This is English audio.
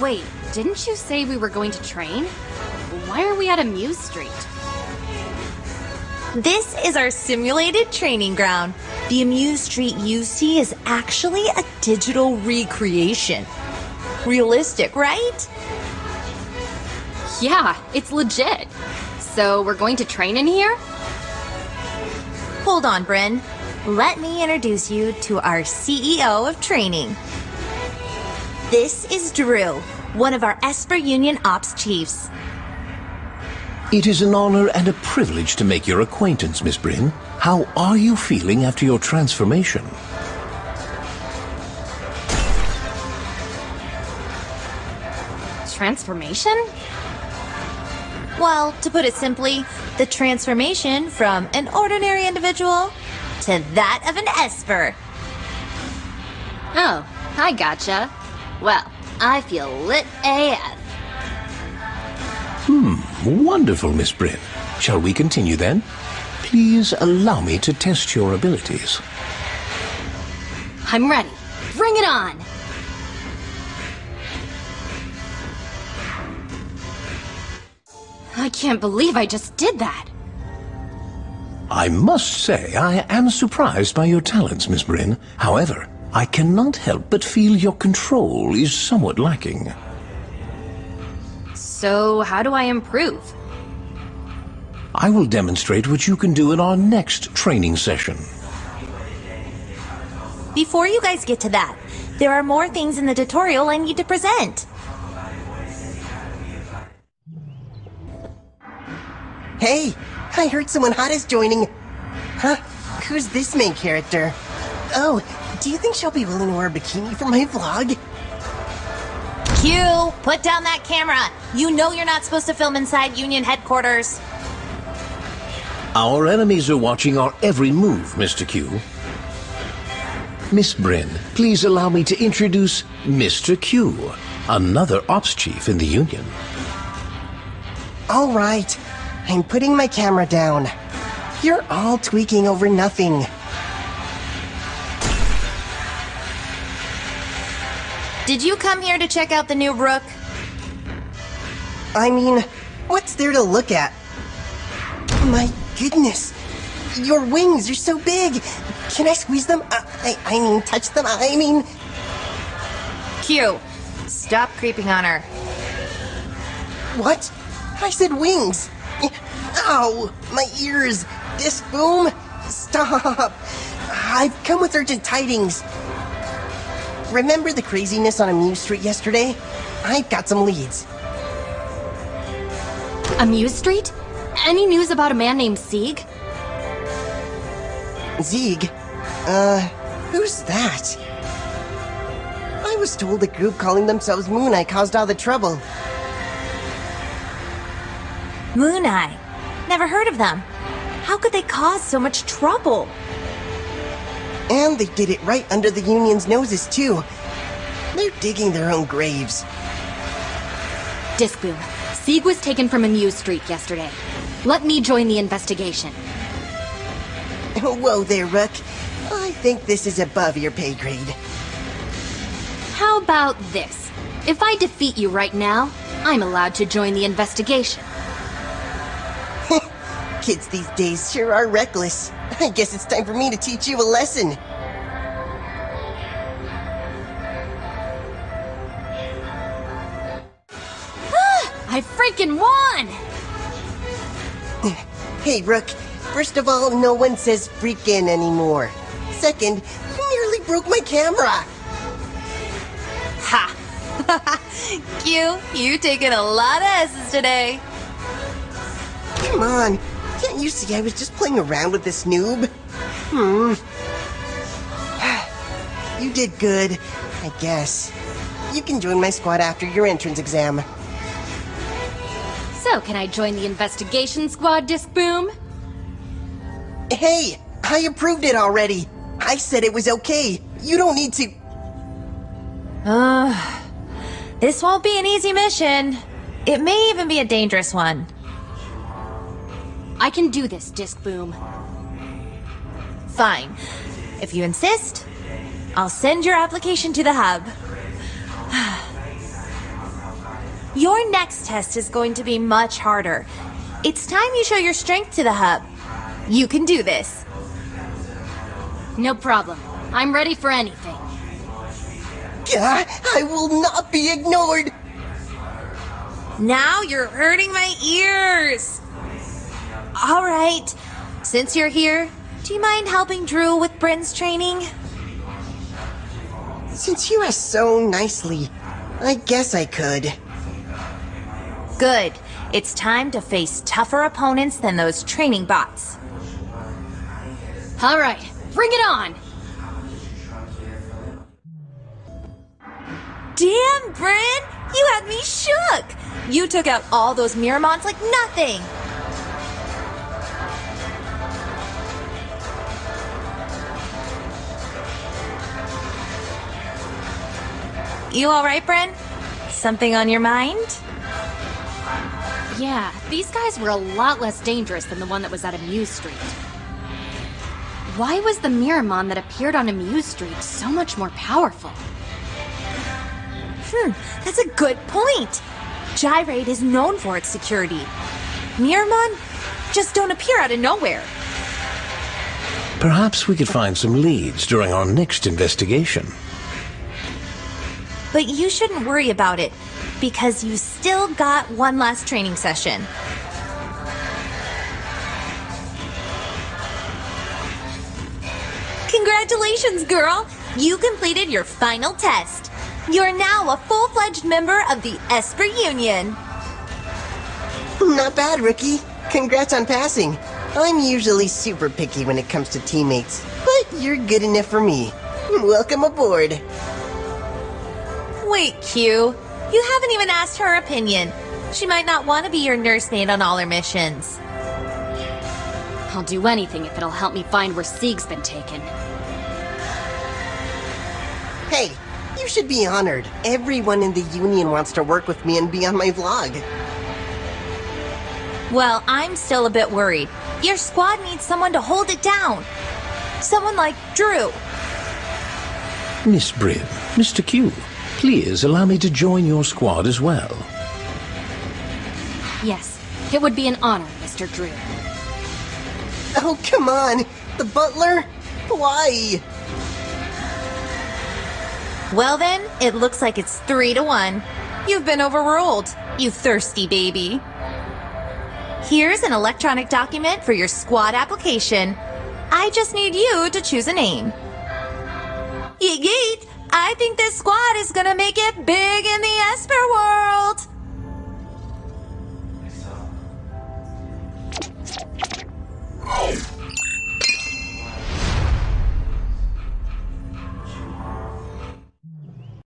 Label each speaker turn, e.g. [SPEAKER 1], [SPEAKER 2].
[SPEAKER 1] Wait, didn't you say we were going to train? Why are we at Amuse Street?
[SPEAKER 2] This is our simulated training ground. The Amuse Street you see is actually a digital recreation. Realistic, right?
[SPEAKER 1] Yeah, it's legit. So we're going to train in here?
[SPEAKER 2] Hold on, Brynn. Let me introduce you to our CEO of training. This is Drew, one of our Esper Union Ops Chiefs.
[SPEAKER 3] It is an honor and a privilege to make your acquaintance, Miss Brynn. How are you feeling after your transformation?
[SPEAKER 1] Transformation?
[SPEAKER 2] Well, to put it simply, the transformation from an ordinary individual to that of an Esper.
[SPEAKER 1] Oh, I gotcha. Well, I feel lit AF.
[SPEAKER 3] Hmm, wonderful, Miss Brynn. Shall we continue then? Please allow me to test your abilities.
[SPEAKER 1] I'm ready. Bring it on! I can't believe I just did that.
[SPEAKER 3] I must say I am surprised by your talents, Miss Brynn. However, I cannot help but feel your control is somewhat lacking.
[SPEAKER 1] So, how do I improve?
[SPEAKER 3] I will demonstrate what you can do in our next training session.
[SPEAKER 2] Before you guys get to that, there are more things in the tutorial I need to present.
[SPEAKER 4] Hey, I heard someone hot is joining. Huh? Who's this main character? Oh, do you think she'll be willing to wear a bikini for my vlog?
[SPEAKER 2] Q, put down that camera. You know you're not supposed to film inside Union headquarters.
[SPEAKER 3] Our enemies are watching our every move, Mr. Q. Miss Brynn, please allow me to introduce Mr. Q, another ops chief in the Union.
[SPEAKER 4] All right, I'm putting my camera down. You're all tweaking over nothing.
[SPEAKER 2] Did you come here to check out the new Rook?
[SPEAKER 4] I mean, what's there to look at? My goodness, your wings are so big. Can I squeeze them? Uh, I, I mean, touch them? I mean,
[SPEAKER 2] Q, stop creeping on her.
[SPEAKER 4] what? I said wings. Ow, my ears. This boom. Stop. I've come with urgent tidings. Remember the craziness on Amuse Street yesterday? I've got some leads.
[SPEAKER 1] Amuse Street? Any news about a man named Sieg?
[SPEAKER 4] Sieg? Uh, who's that? I was told the group calling themselves Moon Eye caused all the trouble.
[SPEAKER 2] Moon Eye. Never heard of them. How could they cause so much trouble?
[SPEAKER 4] And they did it right under the Union's noses, too. They're digging their own graves.
[SPEAKER 1] Discboom. Sieg was taken from Amuse Street yesterday. Let me join the investigation.
[SPEAKER 4] Oh, whoa there, Rook. I think this is above your pay grade.
[SPEAKER 1] How about this? If I defeat you right now, I'm allowed to join the investigation.
[SPEAKER 4] Kids these days sure are reckless. I guess it's time for me to teach you a lesson.
[SPEAKER 1] Ah, I freaking won!
[SPEAKER 4] Hey, Rook. First of all, no one says freakin' anymore. Second, you nearly broke my camera.
[SPEAKER 2] Ha! Q, you taking a lot of S's today.
[SPEAKER 4] Come on. Can't you see I was just playing around with this noob? Hmm. You did good, I guess. You can join my squad after your entrance exam.
[SPEAKER 1] So, can I join the investigation squad, Discboom?
[SPEAKER 4] Hey, I approved it already. I said it was okay. You don't need to.
[SPEAKER 2] Uh, this won't be an easy mission. It may even be a dangerous one.
[SPEAKER 1] I can do this, Discboom.
[SPEAKER 2] Fine. If you insist, I'll send your application to the hub. Your next test is going to be much harder. It's time you show your strength to the hub. You can do this.
[SPEAKER 1] No problem. I'm ready for anything.
[SPEAKER 4] Gah, I will not be ignored.
[SPEAKER 2] Now you're hurting my ears. All right. Since you're here, do you mind helping Drew with Brynn's training?
[SPEAKER 4] Since you asked so nicely, I guess I could.
[SPEAKER 2] Good. It's time to face tougher opponents than those training bots.
[SPEAKER 1] All right, bring it on!
[SPEAKER 2] Damn, Brynn! You had me shook! You took out all those Miramons like nothing! You alright, Brynn? Something on your mind?
[SPEAKER 1] Yeah, these guys were a lot less dangerous than the one that was at Amuse Street. Why was the Miramon that appeared on Amuse Street so much more powerful?
[SPEAKER 2] Hmm, that's a good point. Gyrate is known for its security. Miramon just don't appear out of nowhere.
[SPEAKER 3] Perhaps we could find some leads during our next investigation.
[SPEAKER 2] But you shouldn't worry about it, because you still got one last training session. Congratulations, girl! You completed your final test. You're now a full-fledged member of the Esper Union.
[SPEAKER 4] Not bad, rookie. Congrats on passing. I'm usually super picky when it comes to teammates, but you're good enough for me. Welcome aboard.
[SPEAKER 2] Wait, Q. You haven't even asked her opinion. She might not want to be your nursemaid on all her missions.
[SPEAKER 1] I'll do anything if it'll help me find where Sieg's been taken.
[SPEAKER 4] Hey, you should be honored. Everyone in the Union wants to work with me and be on my vlog.
[SPEAKER 2] Well, I'm still a bit worried. Your squad needs someone to hold it down. Someone like Drew.
[SPEAKER 3] Miss Brynn, Mr. Q, please allow me to join your squad as well.
[SPEAKER 1] Yes, it would be an honor, Mr. Drew.
[SPEAKER 4] Oh, come on. The butler? Why?
[SPEAKER 2] Well then, it looks like it's three to one. You've been overruled, you thirsty baby. Here's an electronic document for your squad application. I just need you to choose a name. Yeet yeet! I think this squad is gonna make it big in the Esper world!